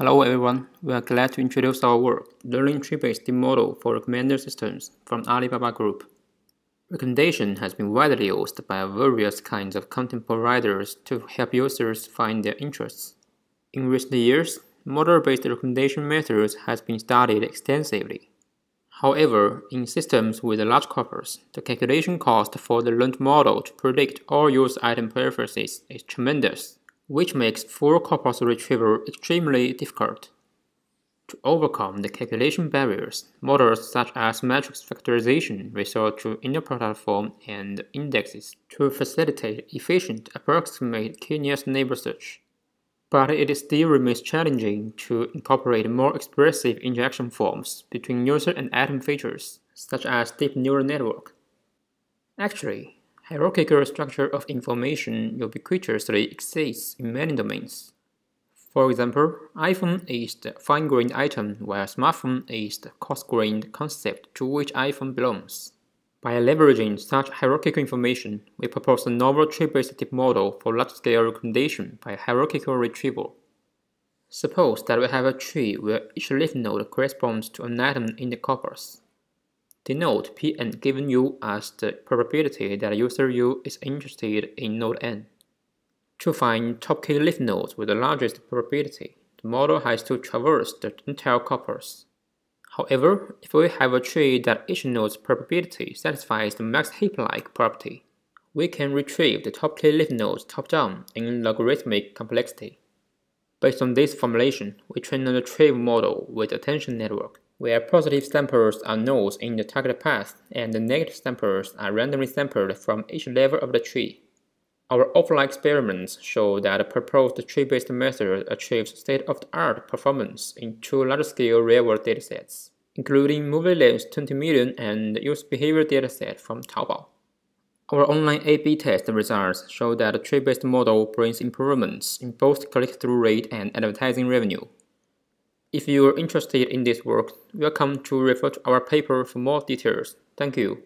Hello everyone, we are glad to introduce our work, Learning Tree-Based Model for Recommender Systems from Alibaba Group. Recommendation has been widely used by various kinds of content providers to help users find their interests. In recent years, model-based recommendation methods has been studied extensively. However, in systems with large corpus, the calculation cost for the learned model to predict all user item preferences is tremendous which makes full corpus retrieval extremely difficult. To overcome the calculation barriers, models such as matrix factorization resort to inner product form and indexes to facilitate efficient approximate k-nearest neighbor search. But it still remains challenging to incorporate more expressive interaction forms between user and item features, such as deep neural network. Actually, Hierarchical structure of information ubiquitously exists in many domains. For example, iPhone is the fine-grained item while smartphone is the coarse-grained concept to which iPhone belongs. By leveraging such hierarchical information, we propose a novel tree-based model for large-scale recommendation by hierarchical retrieval. Suppose that we have a tree where each leaf node corresponds to an item in the corpus. Denote Pn given u as the probability that user u is interested in node n. To find top k leaf nodes with the largest probability, the model has to traverse the entire corpus. However, if we have a tree that each node's probability satisfies the max heap-like property, we can retrieve the top k leaf nodes top-down in logarithmic complexity. Based on this formulation, we train a retrieval model with attention network where positive samples are nodes in the target path and the negative samples are randomly sampled from each level of the tree. Our offline experiments show that the proposed tree-based method achieves state-of-the-art performance in two large-scale real-world datasets, including MovieLens 20 million and user behavior dataset from Taobao. Our online A-B test results show that the tree-based model brings improvements in both click-through rate and advertising revenue. If you are interested in this work, welcome to refer to our paper for more details. Thank you.